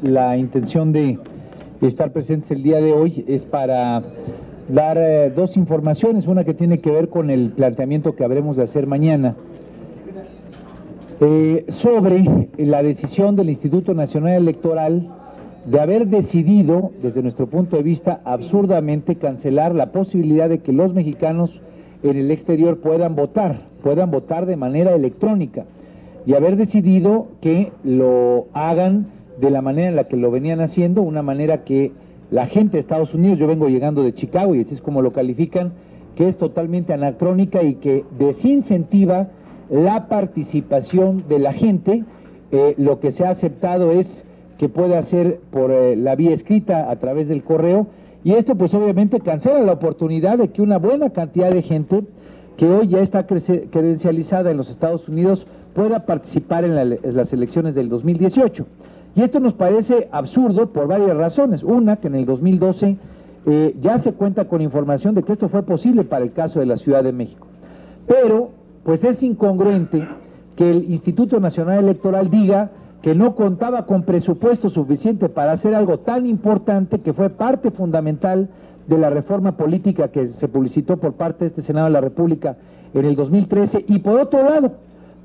La intención de estar presentes el día de hoy es para dar eh, dos informaciones, una que tiene que ver con el planteamiento que habremos de hacer mañana eh, sobre la decisión del Instituto Nacional Electoral de haber decidido, desde nuestro punto de vista, absurdamente cancelar la posibilidad de que los mexicanos en el exterior puedan votar, puedan votar de manera electrónica y haber decidido que lo hagan de la manera en la que lo venían haciendo, una manera que la gente de Estados Unidos, yo vengo llegando de Chicago y así es como lo califican, que es totalmente anacrónica y que desincentiva la participación de la gente. Eh, lo que se ha aceptado es que puede hacer por eh, la vía escrita a través del correo y esto pues obviamente cancela la oportunidad de que una buena cantidad de gente que hoy ya está credencializada en los Estados Unidos pueda participar en, las elecciones del 2018. Y esto nos parece absurdo por varias razones. Una, que en el 2012 eh, ya se cuenta con información de que esto fue posible para el caso de la Ciudad de México. Pero, pues es incongruente que el Instituto Nacional Electoral diga que no contaba con presupuesto suficiente para hacer algo tan importante que fue parte fundamental de la reforma política que se publicitó por parte de este Senado de la República en el 2013 y por otro lado,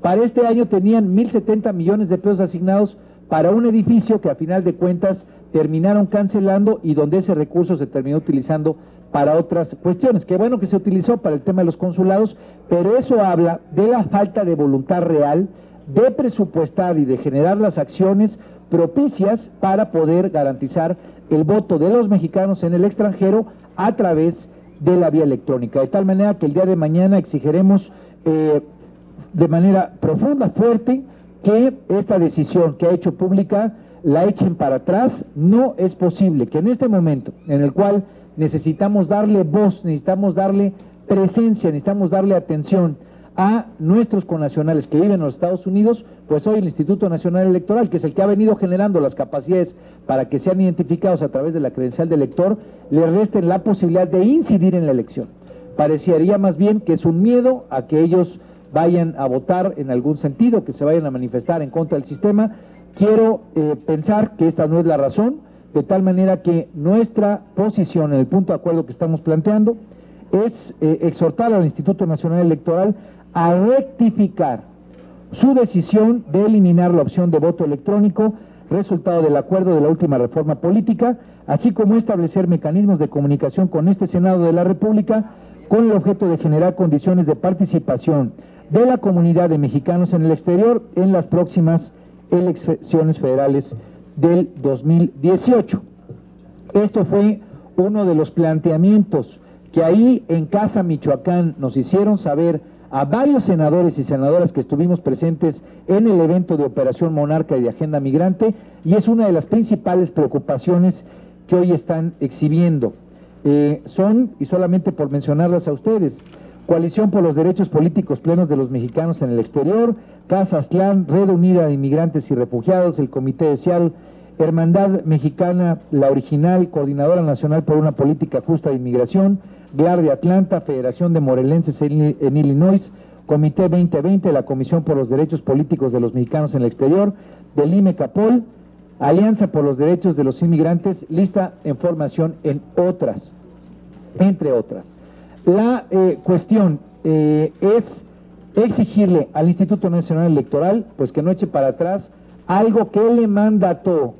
para este año tenían 1.070 millones de pesos asignados para un edificio que a final de cuentas terminaron cancelando y donde ese recurso se terminó utilizando para otras cuestiones. Qué bueno que se utilizó para el tema de los consulados, pero eso habla de la falta de voluntad real de presupuestar y de generar las acciones propicias para poder garantizar el voto de los mexicanos en el extranjero a través de la vía electrónica. De tal manera que el día de mañana exigiremos eh, de manera profunda, fuerte, que esta decisión que ha hecho pública la echen para atrás. No es posible que en este momento en el cual necesitamos darle voz, necesitamos darle presencia, necesitamos darle atención a nuestros connacionales que viven en los Estados Unidos, pues hoy el Instituto Nacional Electoral, que es el que ha venido generando las capacidades para que sean identificados a través de la credencial de elector, le resten la posibilidad de incidir en la elección. Parecería más bien que es un miedo a que ellos vayan a votar en algún sentido, que se vayan a manifestar en contra del sistema. Quiero eh, pensar que esta no es la razón, de tal manera que nuestra posición en el punto de acuerdo que estamos planteando es eh, exhortar al Instituto Nacional Electoral a rectificar su decisión de eliminar la opción de voto electrónico, resultado del acuerdo de la última reforma política, así como establecer mecanismos de comunicación con este Senado de la República con el objeto de generar condiciones de participación de la comunidad de mexicanos en el exterior en las próximas elecciones federales del 2018. Esto fue uno de los planteamientos que ahí en Casa Michoacán nos hicieron saber a varios senadores y senadoras que estuvimos presentes en el evento de Operación Monarca y de Agenda Migrante y es una de las principales preocupaciones que hoy están exhibiendo. Eh, son, y solamente por mencionarlas a ustedes, Coalición por los Derechos Políticos Plenos de los Mexicanos en el Exterior, Casa Aztlán, Red Unida de Inmigrantes y Refugiados, el Comité de Cial, Hermandad Mexicana, la original, Coordinadora Nacional por una Política Justa de Inmigración, GLAR de Atlanta, Federación de Morelenses en Illinois, Comité 2020, la Comisión por los Derechos Políticos de los Mexicanos en el Exterior, del IME Capol, Alianza por los Derechos de los Inmigrantes, lista en formación en otras, entre otras. La eh, cuestión eh, es exigirle al Instituto Nacional Electoral, pues que no eche para atrás algo que le mandató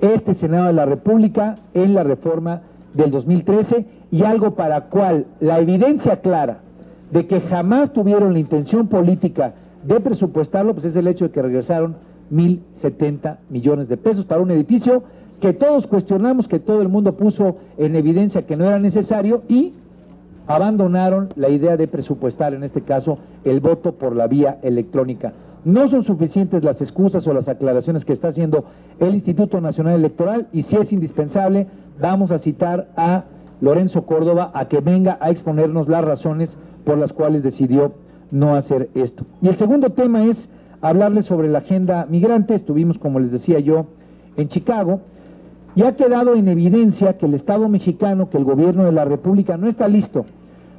este Senado de la República en la reforma del 2013 y algo para cual la evidencia clara de que jamás tuvieron la intención política de presupuestarlo, pues es el hecho de que regresaron 1.070 millones de pesos para un edificio que todos cuestionamos, que todo el mundo puso en evidencia que no era necesario y abandonaron la idea de presupuestar, en este caso, el voto por la vía electrónica. No son suficientes las excusas o las aclaraciones que está haciendo el Instituto Nacional Electoral y si es indispensable, vamos a citar a Lorenzo Córdoba a que venga a exponernos las razones por las cuales decidió no hacer esto. Y el segundo tema es hablarles sobre la agenda migrante. Estuvimos, como les decía yo, en Chicago y ha quedado en evidencia que el Estado mexicano, que el gobierno de la República no está listo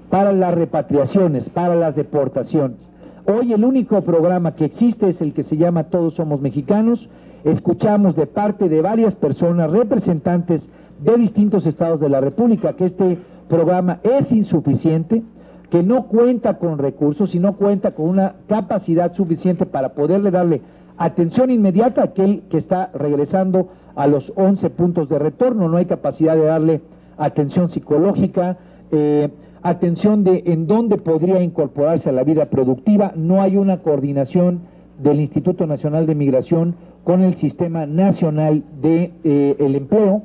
para las repatriaciones, para las deportaciones. Hoy el único programa que existe es el que se llama Todos Somos Mexicanos. Escuchamos de parte de varias personas, representantes de distintos estados de la República, que este programa es insuficiente, que no cuenta con recursos y no cuenta con una capacidad suficiente para poderle darle atención inmediata a aquel que está regresando a los 11 puntos de retorno. No hay capacidad de darle atención psicológica, eh, atención de en dónde podría incorporarse a la vida productiva. No hay una coordinación del Instituto Nacional de Migración con el Sistema Nacional de eh, el Empleo.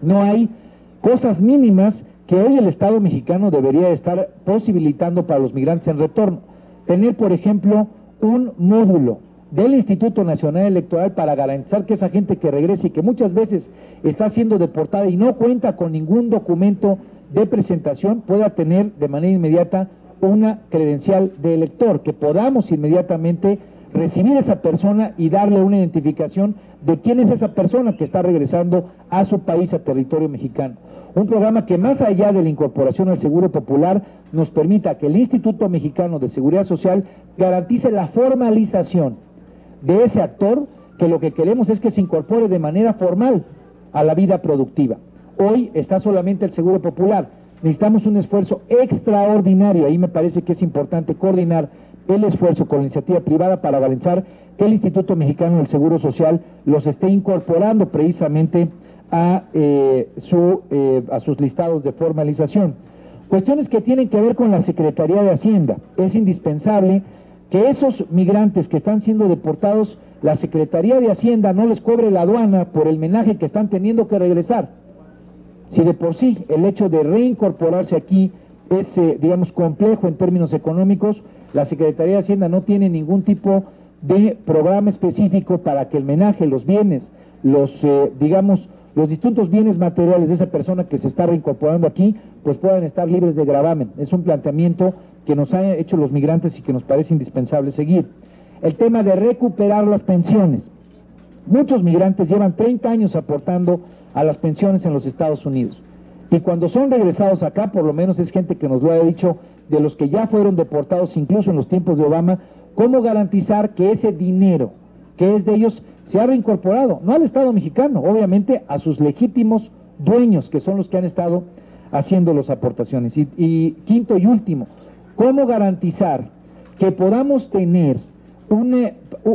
No hay cosas mínimas que hoy el Estado mexicano debería estar posibilitando para los migrantes en retorno. Tener, por ejemplo, un módulo del Instituto Nacional Electoral para garantizar que esa gente que regrese y que muchas veces está siendo deportada y no cuenta con ningún documento de presentación pueda tener de manera inmediata una credencial de elector, que podamos inmediatamente recibir a esa persona y darle una identificación de quién es esa persona que está regresando a su país, a territorio mexicano. Un programa que más allá de la incorporación al Seguro Popular nos permita que el Instituto Mexicano de Seguridad Social garantice la formalización de ese actor que lo que queremos es que se incorpore de manera formal a la vida productiva. Hoy está solamente el Seguro Popular. Necesitamos un esfuerzo extraordinario. Ahí me parece que es importante coordinar el esfuerzo con la iniciativa privada para garantizar que el Instituto Mexicano del Seguro Social los esté incorporando precisamente a, eh, su, eh, a sus listados de formalización. Cuestiones que tienen que ver con la Secretaría de Hacienda. Es indispensable que esos migrantes que están siendo deportados, la Secretaría de Hacienda no les cobre la aduana por el menaje que están teniendo que regresar. Si de por sí el hecho de reincorporarse aquí es, eh, digamos, complejo en términos económicos, la Secretaría de Hacienda no tiene ningún tipo de programa específico para que el menaje, los bienes, los, eh, digamos, los distintos bienes materiales de esa persona que se está reincorporando aquí, pues puedan estar libres de gravamen. Es un planteamiento que nos han hecho los migrantes y que nos parece indispensable seguir. El tema de recuperar las pensiones. Muchos migrantes llevan 30 años aportando a las pensiones en los Estados Unidos. Y cuando son regresados acá, por lo menos es gente que nos lo ha dicho, de los que ya fueron deportados incluso en los tiempos de Obama, cómo garantizar que ese dinero que es de ellos se ha reincorporado, no al Estado mexicano, obviamente a sus legítimos dueños, que son los que han estado haciendo las aportaciones. Y, quinto y último, ¿cómo garantizar que podamos tener una,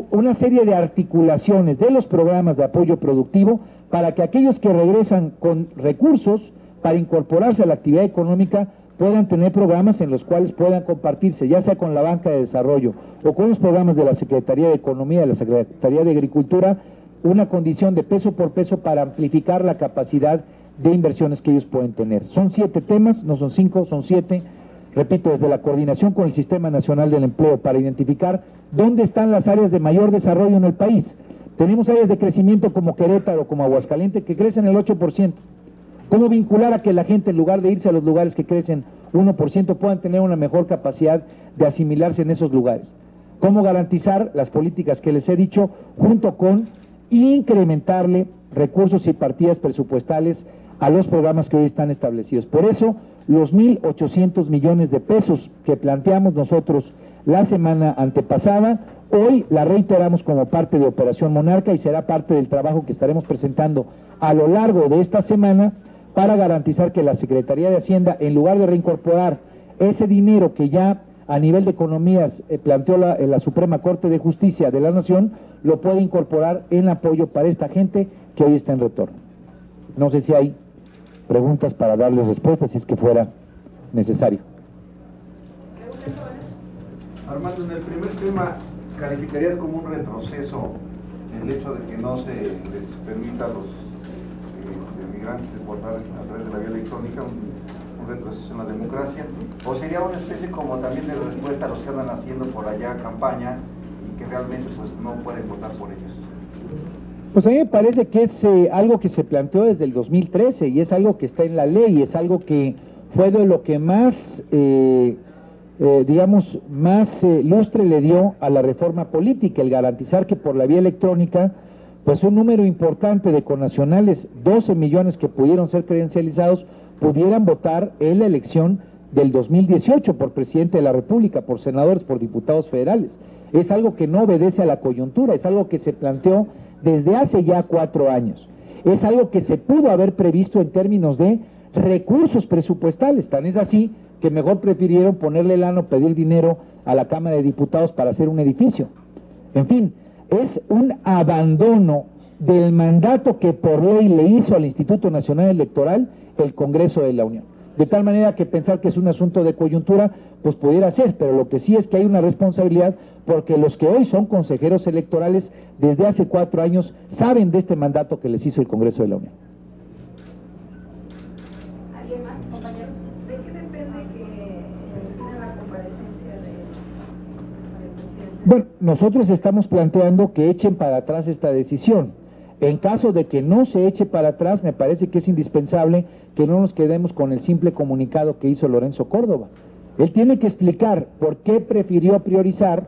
una, serie de articulaciones de los programas de apoyo productivo para que aquellos que regresan con recursos para incorporarse a la actividad económica puedan tener programas en los cuales puedan compartirse, ya sea con la banca de desarrollo o con los programas de la Secretaría de Economía, de la Secretaría de Agricultura, una condición de peso por peso para amplificar la capacidad de inversiones que ellos pueden tener. Son siete temas, no son cinco, son siete. Repito, desde la coordinación con el Sistema Nacional del Empleo para identificar dónde están las áreas de mayor desarrollo en el país. Tenemos áreas de crecimiento como Querétaro, como Aguascalientes, que crecen el 8%. ¿Cómo vincular a que la gente, en lugar de irse a los lugares que crecen 1%, puedan tener una mejor capacidad de asimilarse en esos lugares? ¿Cómo garantizar las políticas que les he dicho junto con incrementarle recursos y partidas presupuestales a los programas que hoy están establecidos? Por eso, los 1.800 millones de pesos que planteamos nosotros la semana antepasada, hoy la reiteramos como parte de Operación Monarca y será parte del trabajo que estaremos presentando a lo largo de esta semana para garantizar que la Secretaría de Hacienda, en lugar de reincorporar ese dinero que ya a nivel de economías eh, planteó la, la, Suprema Corte de Justicia de la Nación, lo puede incorporar en apoyo para esta gente que hoy está en retorno. No sé si hay preguntas para darles respuestas, si es que fuera necesario. Armando, en el primer tema, ¿calificarías como un retroceso el hecho de que no se les permita los migrantes deportar a través de la vía electrónica, un, retroceso en la democracia, o sería una especie como también de respuesta a los que andan haciendo por allá campaña y que realmente pues no pueden votar por ellos. Pues a mí me parece que es eh, algo que se planteó desde el 2013 y es algo que está en la ley, es algo que fue de lo que más, eh, eh, digamos, más lustre le dio a la reforma política, el garantizar que por la vía electrónica pues un número importante de connacionales, 12 millones que pudieron ser credencializados, pudieran votar en la elección del 2018 por presidente de la República, por senadores, por diputados federales. Es algo que no obedece a la coyuntura, es algo que se planteó desde hace ya cuatro años. Es algo que se pudo haber previsto en términos de recursos presupuestales. Tan es así que mejor prefirieron ponerle el ano, pedir dinero a la Cámara de Diputados para hacer un edificio. En fin, es un abandono del mandato que por ley le hizo al Instituto Nacional Electoral el Congreso de la Unión. De tal manera que pensar que es un asunto de coyuntura, pues pudiera ser, pero lo que sí es que hay una responsabilidad porque los que hoy son consejeros electorales desde hace cuatro años saben de este mandato que les hizo el Congreso de la Unión. ¿Alguien más, compañeros? ¿De qué depende que la comparecencia presidente? Bueno, nosotros estamos planteando que echen para atrás esta decisión. En caso de que no se eche para atrás, me parece que es indispensable que no nos quedemos con el simple comunicado que hizo Lorenzo Córdoba. Él tiene que explicar por qué prefirió priorizar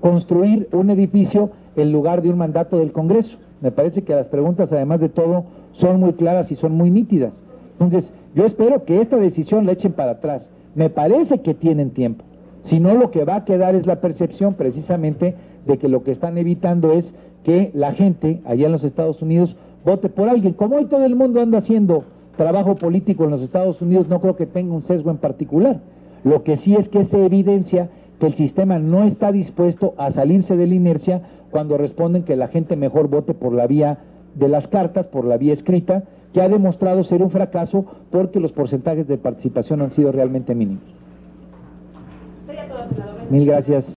construir un edificio en lugar de un mandato del Congreso. Me parece que las preguntas, además de todo, son muy claras y son muy nítidas. Entonces, yo espero que esta decisión la echen para atrás. Me parece que tienen tiempo. Si no, lo que va a quedar es la percepción precisamente de que lo que están evitando es que la gente allá en los Estados Unidos vote por alguien. Como hoy todo el mundo anda haciendo trabajo político en los Estados Unidos, no creo que tenga un sesgo en particular. Lo que sí es que se evidencia que el sistema no está dispuesto a salirse de la inercia cuando responden que la gente mejor vote por la vía de las cartas, por la vía escrita, que ha demostrado ser un fracaso porque los porcentajes de participación han sido realmente mínimos. Mil gracias.